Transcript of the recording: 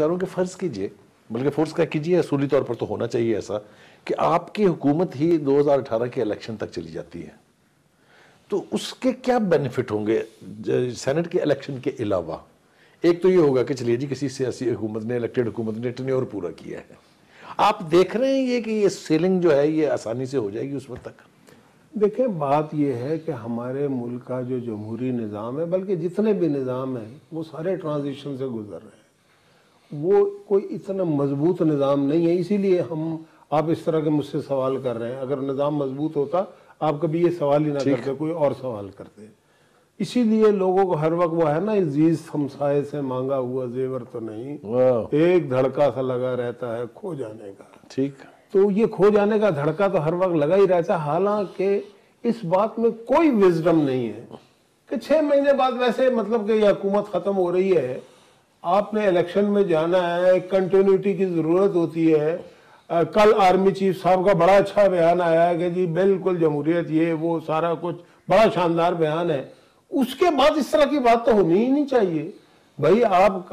چاروں کے فرض کیجیے، بلکہ فورس کا کیجیے، اصولی طور پر تو ہونا چاہیے ایسا کہ آپ کی حکومت ہی دو ہزار اٹھارہ کے الیکشن تک چلی جاتی ہے۔ تو اس کے کیا بینیفٹ ہوں گے سینٹ کے الیکشن کے علاوہ؟ ایک تو یہ ہوگا کہ چلیے جی کسی سیاسی حکومت نے الیکٹڈ حکومت نے ٹنیور پورا کیا ہے۔ آپ دیکھ رہے ہیں یہ کہ یہ سیلنگ جو ہے، یہ آسانی سے ہو جائے گی اس وقت تک؟ دیکھیں، بات یہ ہے کہ ہمارے ملک کا جو جمہوری نظام ہے، بلکہ جتنے بھی نظام ہیں، وہ سارے ٹرانزیشن سے گزر رہے ہیں۔ وہ کوئی اتنا مضبوط نظام نہیں ہے اسی لیے ہم آپ اس طرح کے مجھ سے سوال کر رہے ہیں۔ اگر نظام مضبوط ہوتا آپ کبھی یہ سوال ہی نہ کرتے کوئی اور سوال کرتے۔ اسی لیے لوگوں کو ہر وقت وہ ہے نا عزیز ہمسائے سے مانگا ہوا زیور تو نہیں۔ ایک دھڑکا سا لگا رہتا ہے کھو جانے کا۔ ٹھیک۔ تو یہ کھو جانے کا دھڑکا تو ہر وقت لگا ہی رہتا ہے حالانکہ اس بات میں کوئی وزڈم نہیں ہے کہ چھ مہینے بعد ویسے مطلب کہ یہ حکومت ختم ہو رہی ہے آپ نے الیکشن میں جانا ہے کنٹینیوٹی کی ضرورت ہوتی ہے۔ کل آرمی چیف صاحب کا بڑا اچھا بیان آیا ہے کہ جی بالکل جمہوریت یہ وہ سارا کچھ بڑا شاندار بیان ہے۔ اس کے بعد اس طرح کی بات تو ہونی ہی نہیں چاہیے۔ بھائی آپ